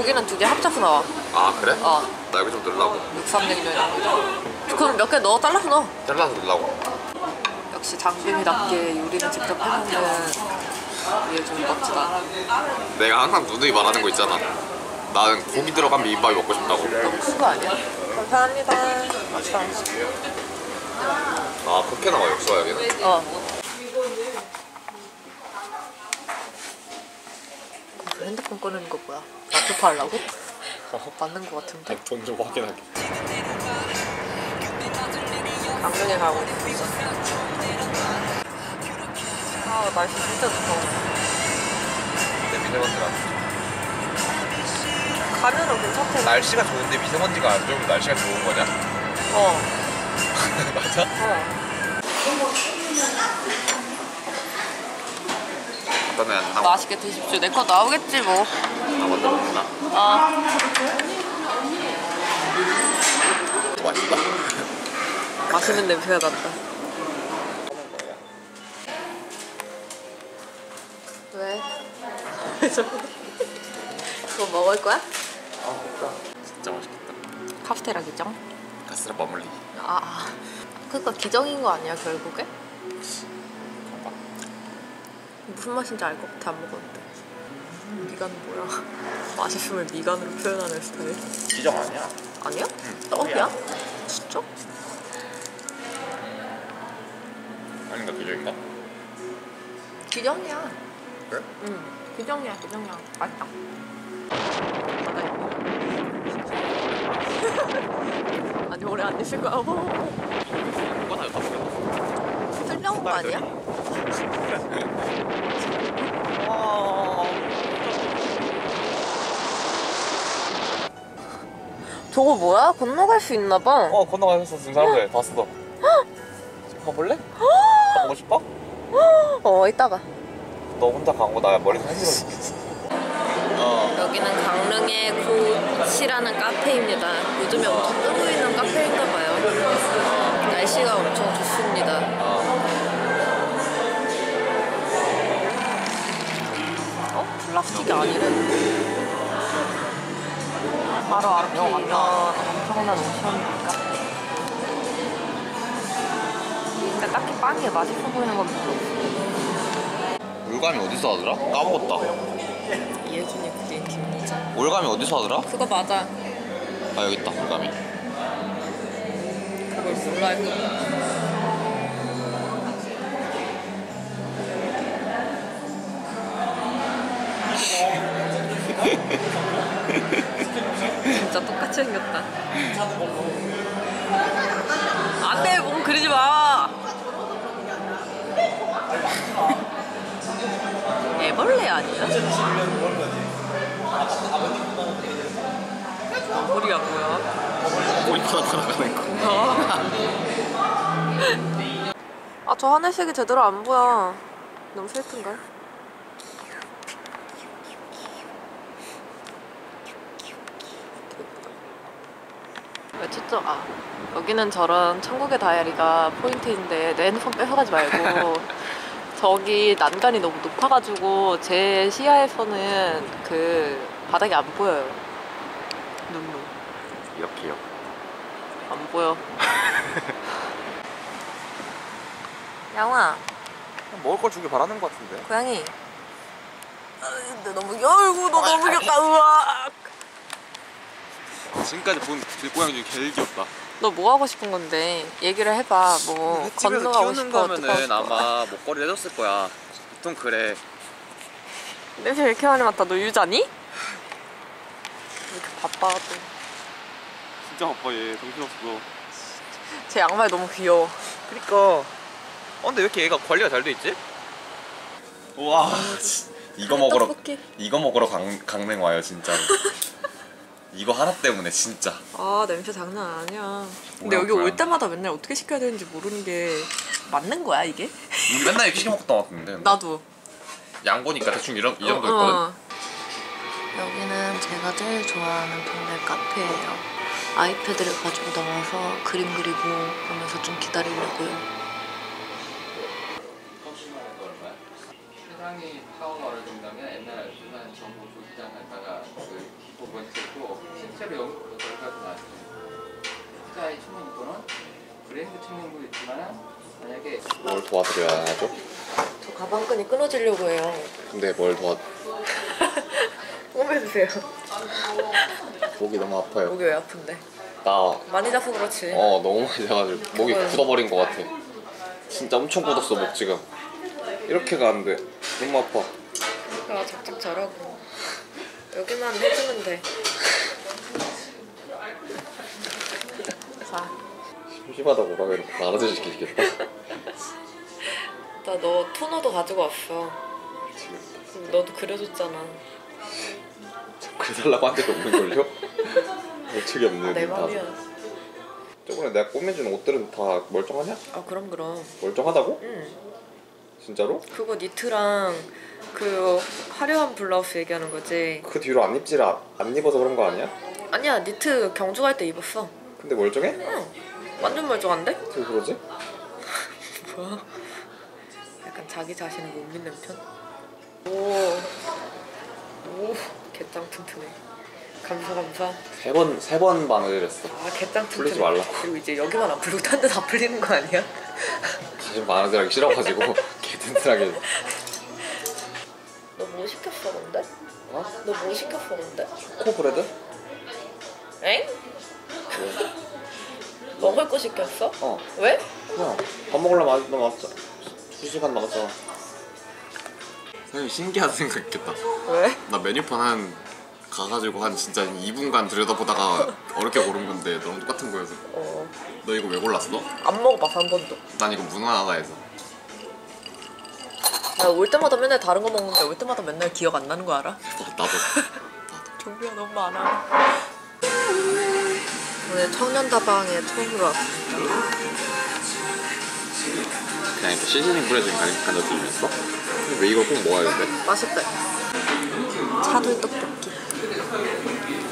고기는 두 개 합쳐서 넣어. 아 그래? 어. 나 여기 좀 넣으려고 육삼냉면이랑. 그럼 몇 개 넣어 잘라서 넣어. 잘라서 넣으려고 역시 장빈이답게 요리는 직접 해먹는 이게 좀 멋지다. 내가 항상 누누이 말하는 거 있잖아 나는 고기 들어간 비빔밥이 먹고 싶다고 너무 수고 아니야? 감사합니다. 맛있다. 아 그렇게 나와 육수가 여기는? 어. 그 핸드폰 꺼내는 거 뭐야? 라투파 하려고? 맞는 거 같은데? 돈좀 확인하게 강릉에 가고 있어. 아 날씨 진짜 좋다. 근데 미세먼지가 가면은 괜찮대. 날씨가 좋은데 미세먼지가 안 좋으면 날씨가 좋은 거냐? 어. 맞아? 어. 너는 안 나와 맛있게 드십시오. 내 거 나오겠지 뭐. 아 먼저 먹나? 아 맛있다 맛있는 냄새가 난다. 왜? 그거 먹을 거야? 진짜 맛있겠다 카스테라 기정? 가스라 버물리 아, 아. 그니까 기정인 거 아니야 결국에? 무슨 맛인지 알 것 같아 안 먹었는데. 미간 뭐야? 맛있으면 미간으로 표현하는 스타일. 기정 아니야 아니야? 떡이야? 진짜? 아닌가 기정인가? 기정이야. 그래? 응. 기정이야, 기정이야. 맛있다. 아니 오래 안 있을 거야. 쓸려온 거 아니야? 저거 뭐야? 건너갈 수 있나 봐. 어 건너가셨어 지금 사람들 봤어 지금 가볼래? 가보고 싶어? 어, 이따가. 너 혼자 가고 나 머리 흔들어 어 여기는 강릉의 고치라는 카페입니다. 요즘에 엄청 플라스틱이 아니래. 바로 앞에 있는 엄청난 오션 카페. 근데 딱히 빵이 맛있어 보이는 건 별로 없어. 올감이 어디서 하더라? 까먹었다 이혜준이 그린 김리자. 올감이 어디서 하더라? 그거 맞아. 아 여기 있다 올감이 그걸 몰라 했거든. 진짜 똑같이 생겼다. 안돼, 몸 그리지 마. 애벌레 아니야? 머리가 뭐야? 꼬리 하나 날아가는 거 아, 저 하늘색이 제대로 안 보여. 너무 슬픈걸? 초점, 아, 여기는 저런 천국의 다이어리가 포인트인데 내 핸드폰 뺏어가지 말고 저기 난간이 너무 높아가지고 제 시야에서는 그 바닥이 안 보여요. 눈물. 이렇게요 안 보여. 양아, 먹을 걸 주길 바라는 거 같은데 고양이. 아, 근데 너무 어이구 너 너무 귀엽다. 우와. 지금까지 본 들고양이 중에 제일 귀엽다 너 뭐 하고 싶은 건데 얘기를 해봐. 뭐 건너가고 싶어 거면은 싶어. 아마 목걸이 해줬을 거야 보통 그래 냄새 왜 이렇게 많이 맡아? 너 유자니? 왜 이렇게 바빠 또. 진짜 바빠 얘 정신없어 제 양말 너무 귀여워. 그니까 어 근데 왜 이렇게 얘가 관리가 잘 돼 있지? 우와 이거 먹으러 떡볶이. 이거 먹으러 강, 강릉 와요 진짜로 이거 하나 때문에 진짜 아 냄새 장난 아니야. 근데 여기. 올 때마다 맨날 어떻게 시켜야 되는지 모르는 게 맞는 거야 이게? 우리 맨날 이렇게 시켜 먹었던 것 같은데 나도. 양 보니까 대충 이런, 이 정도 어, 있거든 어. 여기는 제가 제일 좋아하는 동네 카페예요. 아이패드를 가지고 나와서 그림 그리고 보면서 좀 기다리려고요. 실제로 여덟 가지 나왔어요. 투자의 측면 있고는 브랜드 측면도 있지만 만약에 뭘 도와드려야 하죠? 저 가방끈이 끊어지려고 해요. 근데 뭘 도와 꿰매주세요. 목이 너무 아파요. 목이 왜 아픈데? 나 많이 잡서 그렇지. 어 너무 많이 잡아가지고 목이 네. 굳어버린 것 같아. 진짜 엄청 굳었어 목 지금. 이렇게가 안 돼. 너무 아파. 아 작작 잘하고 여기만 해주면 돼. 자, 심심하다고 뭐라고 이렇게 알아서 시키겠다 나 너 토너도 가지고 왔어. 지금 너도 그려줬잖아. 그래달라고 한 적이 없는걸요? 어처이 없네 내 다. 맘이야. 저번에 내가 꾸며준 옷들은 다 멀쩡하냐? 아, 그럼, 그럼. 멀쩡하다고? 응. 진짜로? 그거 니트랑 그 화려한 블라우스 얘기하는 거지. 그 뒤로 안 입질 안, 안 입어서 그런 거 아니야? 아니야, 니트 경주 갈 때 입었어. 근데 멀쩡해? 응. 완전 멀쩡한데? 왜 그러지? 뭐야? 약간 자기 자신을 못 믿는 편? 오. 오. 개짱 튼튼해. 감사, 감사. 세번 세 번 반을 했어 아, 개짱 튼튼해. 풀리지 말라고. 그리고 이제 여기만 안 풀리고 딴 데 다 풀리는 거 아니야? 다시 바느질하기 싫어가지고 개 튼튼하게 너 뭐 시켰어, 근데? 어? 너 뭐 시켰어, 근데? 초코브레드? 엥? 먹을 거 시켰어? 어 왜? 그냥 밥 먹으려면 아직 남았어 2시간 남았잖아 선생님 신기하다 생각했겠다 왜? 나 메뉴판 한 가가지고 한 진짜 2분간 들여다보다가 어렵게 고른 건데 너랑 똑같은 거여서 어. 너 이거 왜 골랐어? 안 먹어봐서 한 번도. 난 이거 문화가에서 나 올 때마다 맨날 다른 거 먹는데 올 때마다 맨날 기억 안 나는 거 알아? 나도 경비가 너무 많아. 오늘 청년다방에 처음으로 왔습니다. 그냥 이렇게 시즈닝 뿌려진 간장들이었어? 왜 이걸 꼭 먹어야 돼? 맛있다. 차돌 떡볶이.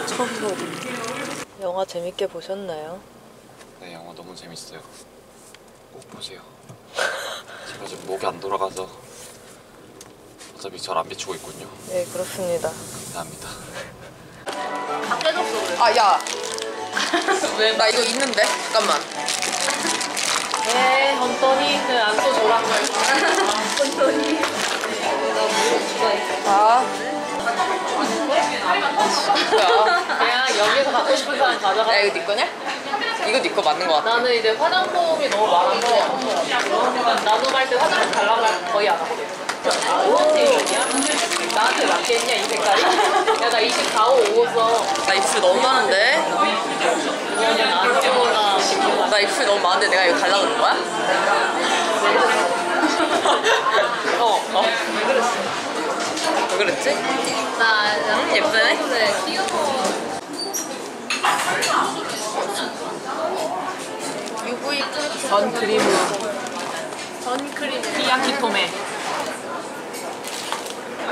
처음 먹어봅니다. 영화 재밌게 보셨나요? 네 영화 너무 재밌어요 꼭 보세요 제가 지금 목이 안 돌아가서 어차피 절 안 비추고 있군요 네, 그렇습니다. 감사합니다 다 깨졌어. 아, 야. 왜? 나 이거 있는데? 잠깐만. 네, 헌터니는 안 써줘라. 아. 그냥 여기서 갖고 싶은 사람 가져가. 야, 이거 네 거냐? 이거 네거 맞는 거 같아. 나는 이제 화장품이 너무 많아서 나눔할 때 화장품 달라고 거의 안 할게. 오렌지색이야? 나한테 맞겠냐 이 색깔이? 야나 24, 5, 5 써. 나 입술 너무 많은데? 나 입술 너무 많은데 내가 이거 달라고 그런 거야? 어, 어. 왜 그랬지? 나 음, 예쁘네. 네, 귀여워. UV 전 크림. 전 크림. 피아키토메.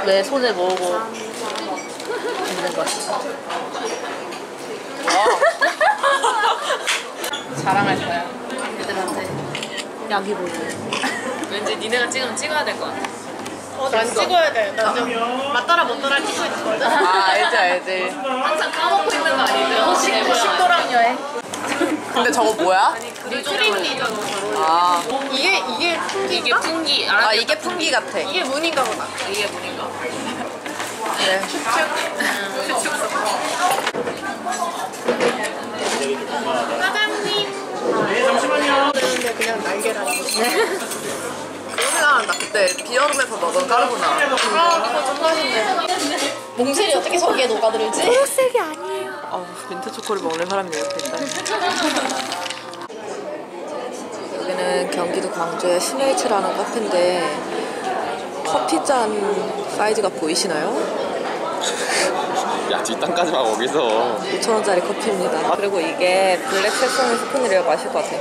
내 손에 뭐고 있는 것 같아. 자랑할 거야. 애들한테. 약이 보여. 왠지 니네가 찍으면 찍어야 될 것 같아. 어, 난 찍어야 돼. 나 지금 맞따라 못따라 찍고 있거든. 아, 알지, 알지. 항상 까먹고 있는 거 아니죠? 혹시 식도락 여행. 근데 저거 뭐야? 트렌디잖아. 아, 이게 이게 이게 풍기인가? 풍기. 아 이게 풍기 같아. 이게 무늬인가 보다. 이게 뭐인가? 네. 사장님. 네, 잠시만요. 그런데 그냥 날개라니. 그러면 나 그때 비얼음에서 먹은 까르보나. 아, 그거 좀 맛있네. 몽쉘이 어떻게 저기에 녹아들을지? 초록색이 아니에요. 어, 민트 초코를 먹는 사람이 이렇게 있다. 여기는 경기도 광주의 스네이츠라는 카페인데 커피 잔 사이즈가 보이시나요? 야 뒷땅까지 마 거기서 5,000원짜리 커피입니다. 그리고 이게 블랙 색송의 스푼이래요. 맛있을 것 같아.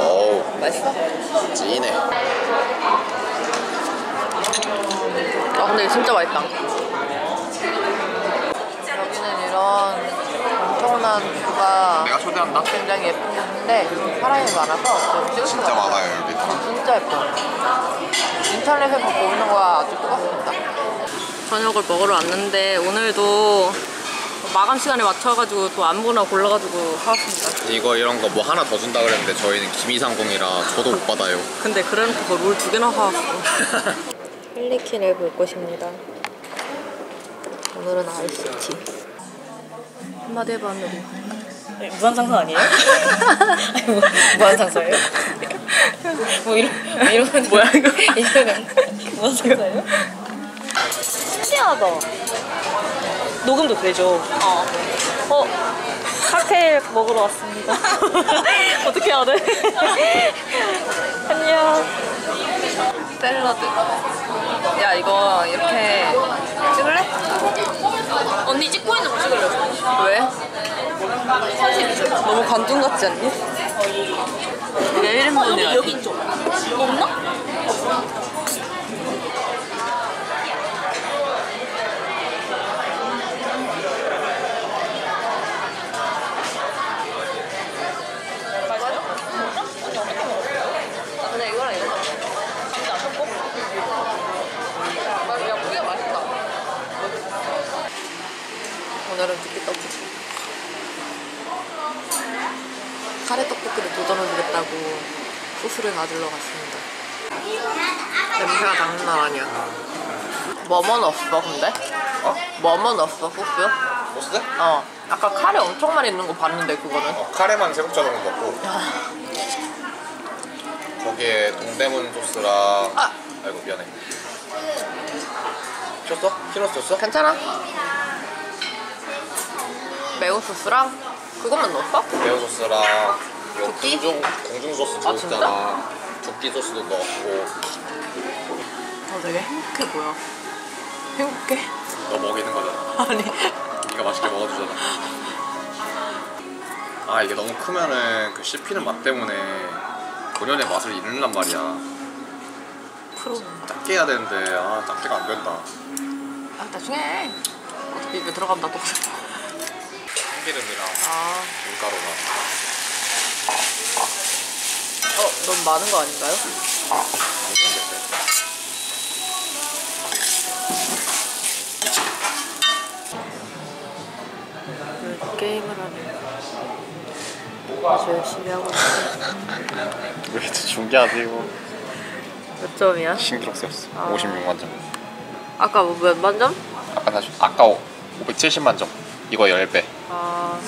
어우 맛있어? 찐해 아 근데 진짜 맛있다. 여기는 이런 엄청난 뷰가 내가 초대한다? 굉장히 예쁜데 사람이 많아서 좀 찍을 수가 진짜. 많아요 여기 다 진짜 예뻐. 인터넷에서 보이는 거와 아주 똑같습니다. 저녁을 먹으러 왔는데 오늘도 마감 시간에 맞춰가지고 또 안무나 골라가지고 사왔습니다. 이거 이런 거 뭐 하나 더 준다 그랬는데 저희는 기미상공이라 저도 못 받아요. 근데 그래놓고 롤두 개나 사왔어. 헬리킨을 볼 것입니다. 오늘은 ICT. 한마디 해봐, 한마디. 무한상사 아니에요? 아니, 뭐, 무한상사예요? 뭐 이런 뭐 이런 뭐야 이거? 이거는 무한상사예요? 신기하다. 녹음도 되죠? 어. 어. 칵테일 먹으러 왔습니다. 어떻게 해야 돼? 안녕. 샐러드. 야, 이거 이렇게 찍을래? 언니 찍고 있는 거 찍으려고. 왜? 너무 관중 같지 않니? 이게 1인분이야. 여기 좀 없나? 근데 이거랑 이거. 야, 그게 맛있다. 오늘은 두끼 떡볶이. 카레 떡볶이를 도전해보겠다고 소스를 가지러 갔습니다. 냄새가 장난 아니야. 뭐뭐 넣었어, 근데? 어? 뭐뭐 넣었어, 소스? 소스? 어. 아까 카레 엄청 많이 넣는 거 봤는데, 그거는. 어, 카레만 세 국자 정도 넣고 거기에 동대문 소스랑 아! 아이고 미안해. 줬어? 신호 줬어? 괜찮아? 매운 소스랑 그것만 넣었어? 매운 소스랑 요 두끼? 공중 공중 소스 아, 있잖아. 두끼 소스도 넣었고 어, 되게 행복해 보여. 행복해? 너 먹이는 거잖아. 아니. 네가 맛있게 먹어주잖아. 아 이게 너무 크면은 그 씹히는 맛 때문에 본연의 맛을 잃는단 말이야. 프로. 작게 해야 되는데 아 작게가 안 된다. 아, 나중에. 해. 어차피 입에 들어가면 나도. 참기름이랑 아. 밀가루랑 어, 너무 많은 거 아닌가요? 게임을 하네. 아주 열심히 하고 있어. 왜 중계하세요? 몇 점이야? 신기록세였어. 아. 56만 점. 아까 뭐 몇 만 점? 아까 나 아까 570만 점. 이거 10배. 아,